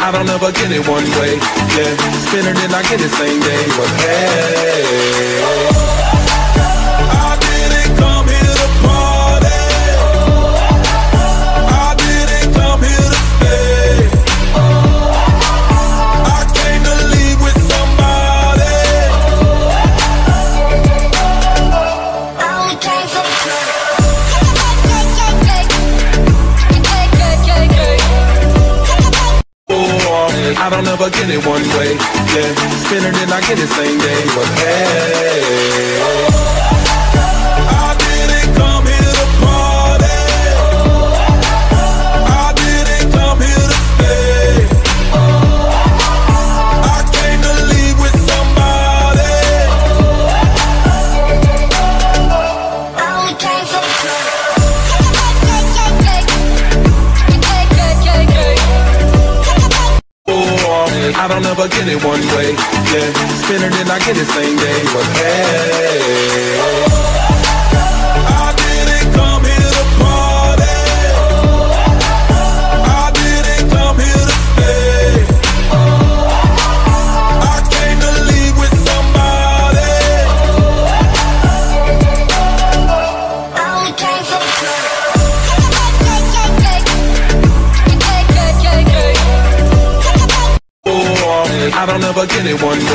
I don't ever get it one way. Yeah, spin it I get it same day. But hey, I don't ever get it one way. Yeah, spin it and I get it same day. But hey, I don't ever get it one way. Yeah, spin it and I get it same day. But hey, I don't ever get it one way.